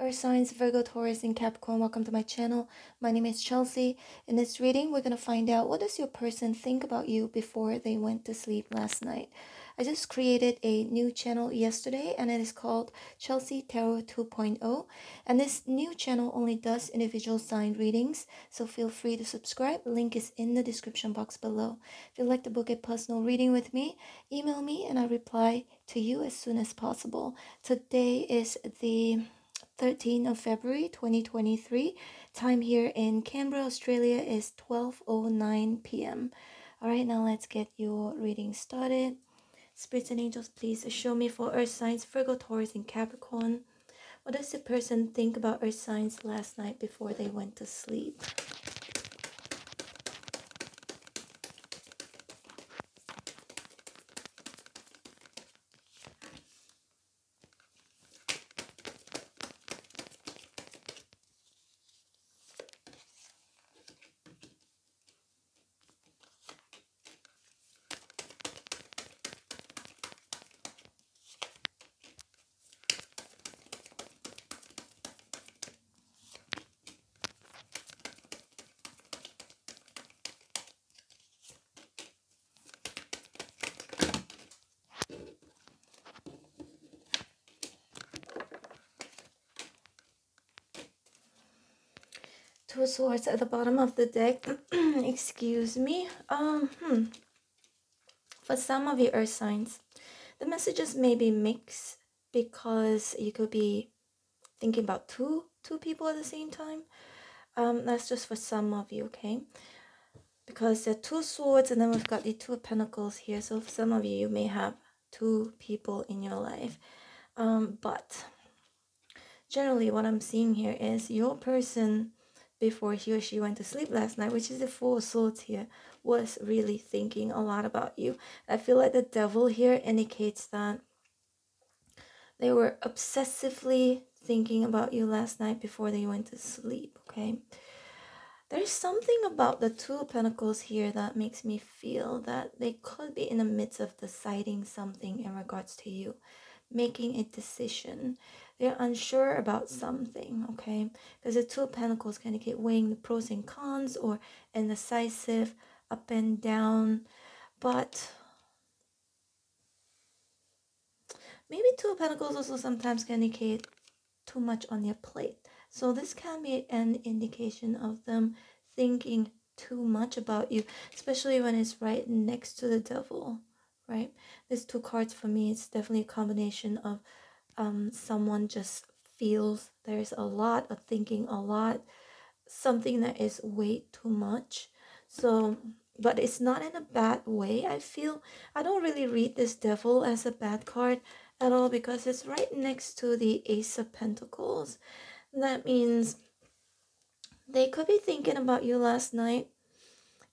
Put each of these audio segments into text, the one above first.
Earth signs, Virgo, Taurus, and Capricorn. Welcome to my channel. My name is Chelsea. In this reading, we're going to find out what does your person think about you before they went to sleep last night. I just created a new channel yesterday and it is called Chelsea Tarot 2.0. And this new channel only does individual sign readings, so feel free to subscribe. Link is in the description box below. If you'd like to book a personal reading with me, email me and I reply to you as soon as possible. Today is the 13th of February 2023. Time here in Canberra, Australia is 12:09 p.m. All right, now let's get your reading started. Spirits and angels, please show me for earth signs Virgo, Taurus, and Capricorn. What does the person think about earth signs last night before they went to sleep? Two swords at the bottom of the deck. Excuse me. Um hmm. for some of you earth signs the messages may be mixed because you could be thinking about two two people at the same time. Um that's just for some of you okay? Because there are two swords and then we've got the two pentacles here so for some of you you may have two people in your life. Um but generally what i'm seeing here is your person before he or she went to sleep last night, which is the Four of Swords here, was really thinking a lot about you. I feel like the Devil here indicates that they were obsessively thinking about you last night before they went to sleep, okay? There's something about the Two of Pentacles here that makes me feel that they could be in the midst of deciding something in regards to you, making a decision they're unsure about something, okay? Because the Two Pentacles can indicate weighing the pros and cons or indecisive, up and down. But maybe Two of Pentacles also sometimes can indicate too much on your plate. So this can be an indication of them thinking too much about you, especially when it's right next to the devil, right? These two cards for me, it's definitely a combination of um, someone just feels there's a lot of thinking, a lot, something that is way too much. So, but it's not in a bad way. I feel I don't really read this devil as a bad card at all because it's right next to the Ace of Pentacles. That means they could be thinking about you last night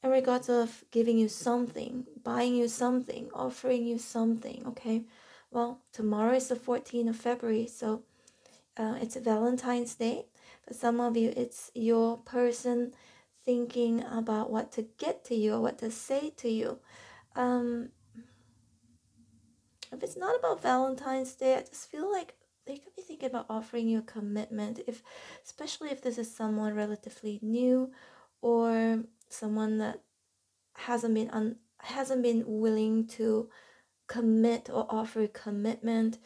in regards of giving you something, buying you something, offering you something, okay? Well, tomorrow is the 14th of February, so uh, it's Valentine's Day. For some of you, it's your person thinking about what to get to you or what to say to you. Um, if it's not about Valentine's Day, I just feel like they could be thinking about offering you a commitment. If, especially if this is someone relatively new, or someone that hasn't been un, hasn't been willing to commit or offer commitment.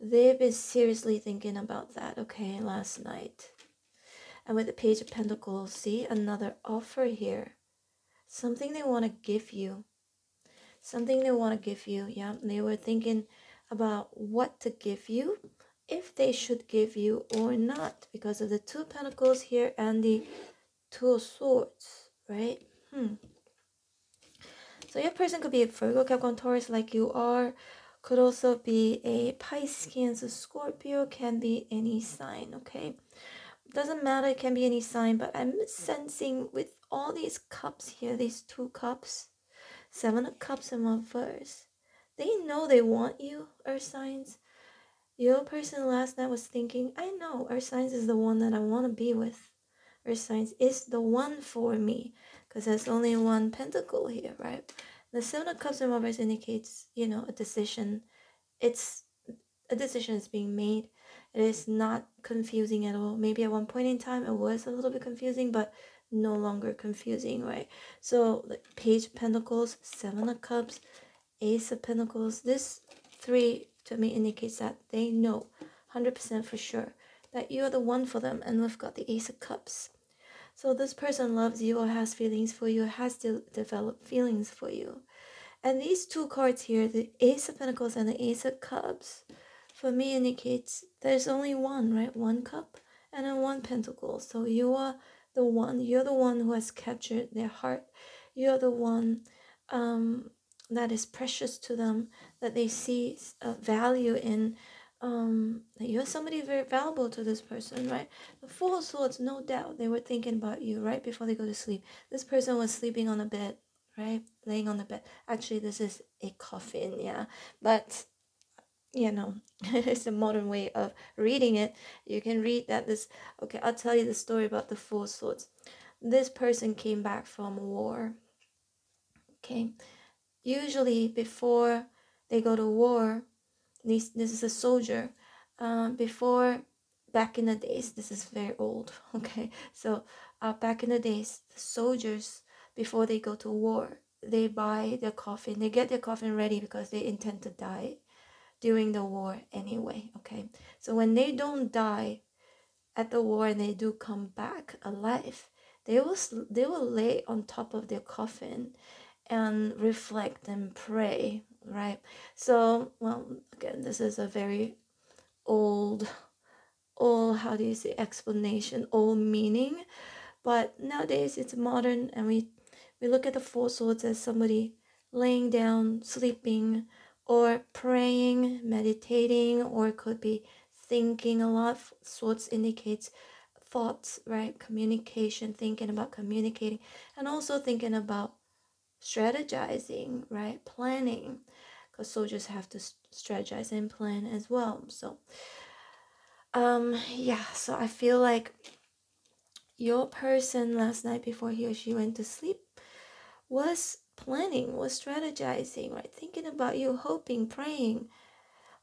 They've been seriously thinking about that, okay, last night. And with the Page of Pentacles, see another offer here. Something they want to give you. Something they want to give you. Yeah, they were thinking about what to give you, if they should give you or not, because of the Two Pentacles here and the Two of Swords, right? Hmm. So your person could be a Virgo, Capricorn, Taurus like you are. Could also be a Pisces, Cancer, Scorpio. Can be any sign, okay? Doesn't matter, it can be any sign. But I'm sensing with all these cups here, these two cups, Seven of Cups and Reverse. They know they want you, Earth signs. Your person last night was thinking, I know Earth signs is the one that I want to be with. Earth signs is the one for me because there's only one pentacle here, right? The Seven of Cups and Reverse indicates, you know, a decision. It's a decision is being made. It is not confusing at all. Maybe at one point in time it was a little bit confusing, but no longer confusing, right? So like Page Pentacles, Seven of Cups, Ace of Pentacles. This three to me indicates that they know 100% for sure that you are the one for them. And we've got the Ace of Cups. So this person loves you or has feelings for you, has de- developed feelings for you. And these two cards here, the Ace of Pentacles and the Ace of Cups, for me indicates there's only one, right? One cup and then one pentacle. So you are the one, you're the one who has captured their heart. You're the one um, that is precious to them, that they see a value in. Um, that you're somebody very valuable to this person, right? The Four of Swords, no doubt, they were thinking about you right before they go to sleep. This person was sleeping on a bed, right? Laying on the bed. Actually, this is a coffin, yeah. But you know it's a modern way of reading it you can read that this okay i'll tell you the story about the four swords this person came back from war okay usually before they go to war this this is a soldier. Um, before back in the days this is very old okay? So uh, back in the days the soldiers before they go to war they buy their coffin they get their coffin ready because they intend to die during the war anyway okay? So when they don't die at the war and they do come back alive they will they will lay on top of their coffin and reflect and pray right so well again this is a very old old how do you say explanation old meaning but nowadays it's modern and we we look at the four swords as somebody laying down sleeping or praying, meditating, or could be thinking a lot. Swords indicates thoughts, right? Communication, thinking about communicating, and also thinking about strategizing, right? Planning, because soldiers have to strategize and plan as well. So, um, yeah, so I feel like your person last night before he or she went to sleep was planning, was strategizing, right? Thinking about you, hoping, praying.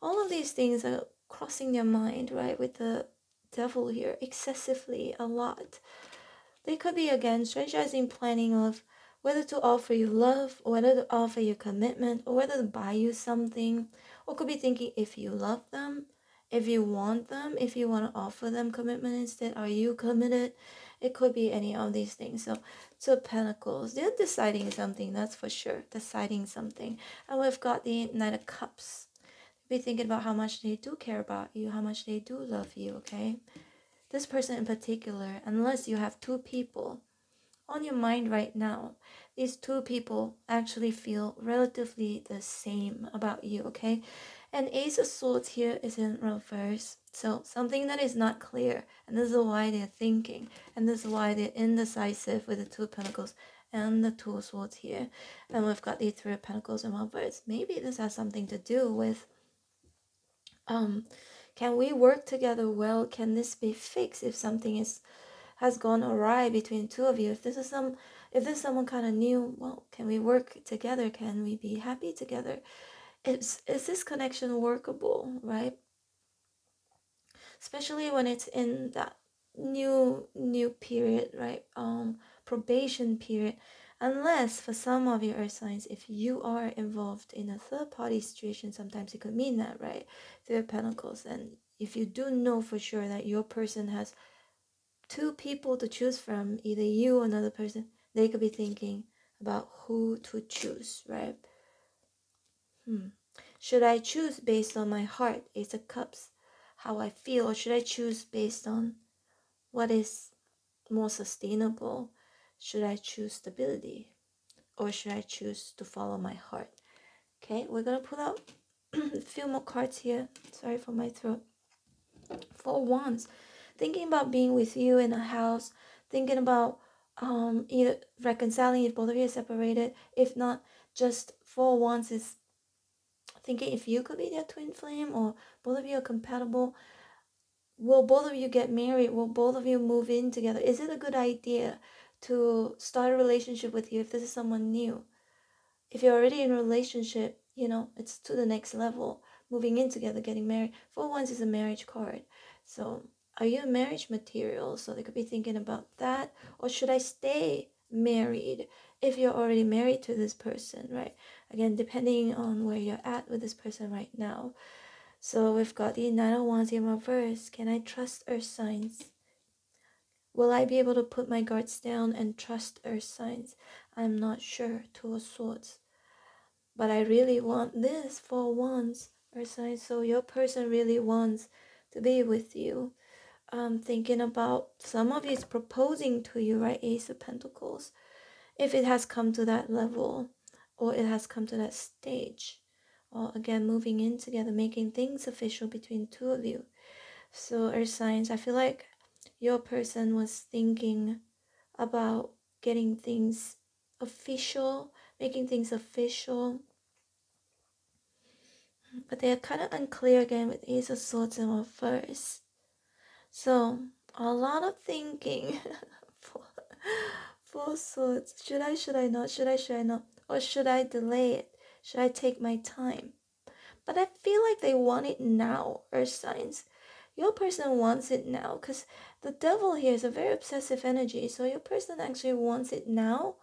All of these things are crossing their mind, right? With the devil here excessively a lot. They could be again strategizing, planning of whether to offer you love, or whether to offer you commitment, or whether to buy you something, or could be thinking if you love them, if you want them, if you want to offer them commitment instead, are you committed? It could be any of these things. So, two pentacles, they're deciding something, that's for sure. Deciding something. And we've got the Knight of Cups. Be thinking about how much they do care about you, how much they do love you, okay? This person in particular, unless you have two people on your mind right now, these two people actually feel relatively the same about you, okay? And Ace of Swords here is in reverse. So something that is not clear. And this is why they're thinking. And this is why they're indecisive with the Two of Pentacles and the Two of Swords here. And we've got the Three of Pentacles in reverse. Maybe this has something to do with um can we work together well? Can this be fixed if something is has gone awry between two of you? If this is some if this is someone kind of new, well, can we work together? Can we be happy together? is is this connection workable right especially when it's in that new new period right um probation period unless for some of your earth signs if you are involved in a third party situation sometimes it could mean that right of pentacles and if you do know for sure that your person has two people to choose from either you or another person they could be thinking about who to choose right Hmm. Should I choose based on my heart, Ace of Cups, how I feel, or should I choose based on what is more sustainable? Should I choose stability, or should I choose to follow my heart? Okay, we're gonna pull out a few more cards here. Sorry for my throat. Four Wands, thinking about being with you in a house, thinking about um either reconciling if both of you are separated. If not, just Four Wands is thinking if you could be their twin flame or both of you are compatible will both of you get married will both of you move in together is it a good idea to start a relationship with you if this is someone new if you're already in a relationship you know it's to the next level moving in together, getting married. Four Wands is a marriage card. So are you marriage material? So they could be thinking about that. Or should I stay married if you're already married to this person, right? Again, depending on where you're at with this person right now. So we've got the Nine oh of Wands in reverse. Can I trust earth signs? Will I be able to put my guards down and trust earth signs? I'm not sure. Two of Swords. But I really want this for once, earth signs. So your person really wants to be with you. Um, thinking about some of you is proposing to you, right? Ace of Pentacles. If it has come to that level or it has come to that stage. Or again, moving in together, making things official between two of you. So, earth signs, I feel like your person was thinking about getting things official, making things official. But they're kind of unclear again with Ace of Swords in reverse. So, a lot of thinking. for Four Swords. Should I, should I not? Should I, should I not? Or should I delay it? Should I take my time? But I feel like they want it now, Earth signs. Your person wants it now because the devil here is a very obsessive energy. So your person actually wants it now.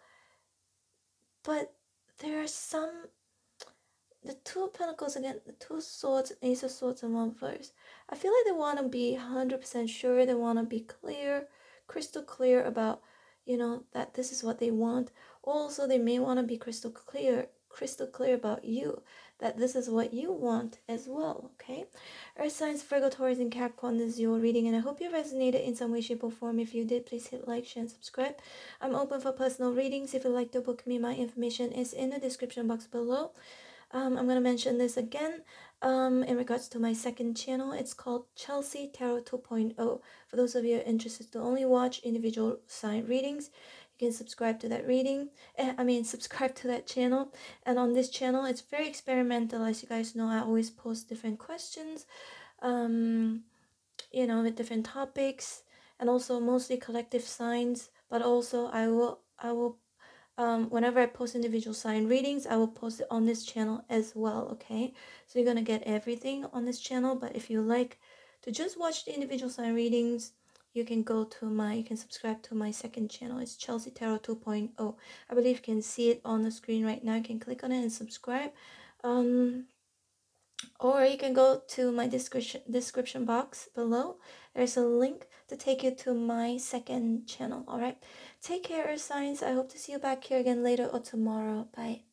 But there are some the two pentacles again, the two swords, ace of swords in one verse. I feel like they want to be 100% sure. They want to be clear, crystal clear about, you know, that this is what they want. Also, they may want to be crystal clear, crystal clear about you, that this is what you want as well, okay? Earth signs, Virgo, Taurus, and Capricorn, is your reading, and I hope you resonated in some way, shape, or form. If you did, please hit like, share, and subscribe. I'm open for personal readings. If you'd like to book me, my information is in the description box below um, I'm going to mention this again um, in regards to my second channel. It's called Chelsea Tarot 2.0. For those of you interested to only watch individual sign readings, you can subscribe to that reading. Eh, I mean, subscribe to that channel. And on this channel, it's very experimental. As you guys know, I always post different questions, um, you know, with different topics and also mostly collective signs. But also, I will I will um, whenever I post individual sign readings, I will post it on this channel as well, okay? So you're going to get everything on this channel, but if you like to just watch the individual sign readings, you can go to my, you can subscribe to my second channel. It's Chelsea Tarot 2.0. I believe you can see it on the screen right now. You can click on it and subscribe. Um, or you can go to my description description box below there's a link to take you to my second channel all right take care signs i hope to see you back here again later or tomorrow. Bye